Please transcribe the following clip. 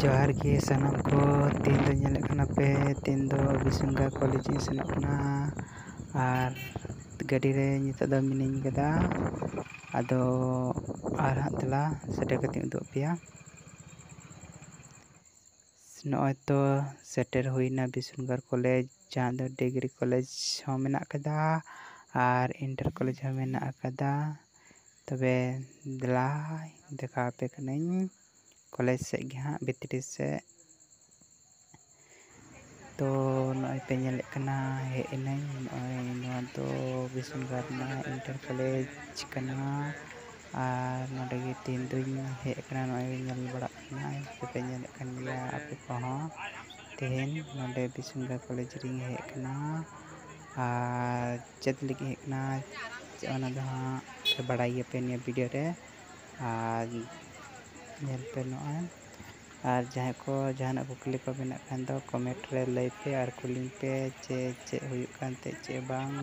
ᱡᱚᱦᱟᱨ ᱜᱮ ᱥᱟᱱᱟᱢ ᱠᱚ ᱛᱮᱦᱮᱧ ᱫᱚ ᱧᱮᱞᱮᱫ ᱠᱟᱱᱟ ᱯᱮ ᱛᱮᱦᱮᱧ ᱫᱚ ᱵᱤᱥᱱᱩᱜᱟ ᱠᱚᱞᱮᱡᱽ ᱤᱧ ᱥᱮᱱᱚᱜ ᱠᱟᱱᱟ ᱟᱨ ᱜᱟᱹᱰᱤ ᱨᱮ ᱱᱤᱛᱚᱜ ᱫᱚ ᱢᱤᱱᱟᱹᱧ ᱠᱟᱫᱟ ᱟᱫᱚ ᱟᱨ ᱦᱟᱸᱜ ᱫᱮᱞᱟ ᱥᱮᱴᱮᱨ ᱠᱟᱛᱮᱫ ᱤᱧ ᱩᱫᱩᱜ ᱟᱯᱮᱭᱟ ᱱᱚᱜᱼᱚᱭ ᱛᱚ ᱥᱮᱴᱮᱨ ᱦᱩᱭᱱᱟ ᱵᱤᱥᱱᱩᱜᱟᱨ ᱠᱚᱞᱮᱡᱽ ᱡᱟᱦᱟᱸ ᱫᱚ ᱰᱤᱜᱽᱨᱤ ᱠᱚᱞᱮᱡᱽ ᱦᱚᱸ ᱢᱮᱱᱟᱜ ᱠᱟᱫᱟ ᱟᱨ ᱤᱱᱴᱟᱨ ᱠᱚᱞᱮᱡᱽ ᱦᱚᱸ ᱢᱮᱱᱟᱜ ᱟᱠᱟᱫᱟ ᱛᱚᱵᱮ ᱫᱮᱞᱟ ᱫᱮᱠᱷᱟᱣ ᱟᱯᱮ ᱠᱟᱹᱱᱟᱹᱧ ᱠᱚᱞᱮᱡᱽ ᱥᱮᱫ ᱜᱮ ᱦᱟᱸᱜ ᱵᱷᱤᱛᱨᱤ ᱥᱮᱫ ᱛᱚ ᱱᱚᱜᱼᱚᱭ ᱯᱮ ᱧᱮᱞᱮᱫ ᱠᱟᱱᱟ ᱦᱮᱡ ᱮᱱᱟᱹᱧ ᱱᱚᱜᱼᱚᱭ ᱱᱚᱣᱟ ᱫᱚ ᱵᱤᱥᱱᱩᱜᱟᱨ ᱨᱮᱱᱟᱜ ᱤᱱᱴᱟᱨ ᱠᱚᱞᱮᱡᱽ ᱠᱟᱱᱟ ᱟᱨ ᱱᱚᱸᱰᱮ ᱜᱮ ᱛᱮᱦᱮᱧ ᱫᱚᱧ ᱦᱮᱡ ᱟᱠᱟᱱᱟ ᱱᱚᱜᱼᱚᱭ ᱧᱮᱞ ᱵᱟᱲᱟᱜ ᱠᱟᱱᱟ ᱥᱮᱯᱮ ᱧᱮᱞᱮᱫ ᱠᱟᱱ ᱜᱮᱭᱟ ᱟᱯᱮ ᱠᱚᱦᱚᱸ ᱛᱮᱦᱮᱧ ᱱᱚᱸᱰᱮ ᱵᱤᱥᱱᱩᱜᱟᱨ ᱠᱚᱞᱮᱡᱽ ᱨᱤᱧ ᱦᱮᱡ ᱟᱠᱟᱱᱟ ᱟᱨ ᱪᱮᱫ ᱞᱟᱹᱜᱤᱫ ᱦᱮᱡ ᱟᱠᱟᱱᱟ ᱚᱱᱟ ᱫᱚ ᱦᱟᱸᱜ ᱯᱮ ᱵᱟᱲᱟᱭ ᱜᱮᱭᱟᱯᱮ ᱱᱤᱭᱟᱹ ᱵᱷᱤᱰᱤᱭᱳ ᱨᱮ ᱟᱨ ᱧᱮᱞ ᱯᱮ ᱱᱚᱜᱼᱚᱭ ᱟᱨ ᱡᱟᱦᱟᱸᱭ ᱠᱚ ᱡᱟᱦᱟᱱᱟᱜ ᱠᱩᱠᱞᱤ ᱠᱚ ᱢᱮᱱᱟᱜ ᱠᱷᱟᱱ ᱫᱚ ᱠᱚᱢᱮᱱᱴ ᱨᱮ ᱞᱟᱹᱭ ᱯᱮ ᱟᱨ ᱠᱩᱞᱤᱧ ᱯᱮ ᱡᱮ ᱪᱮᱫ ᱦᱩᱭᱩᱜ ᱠᱟᱱᱛᱮ ᱪᱮᱫ ᱵᱟᱝ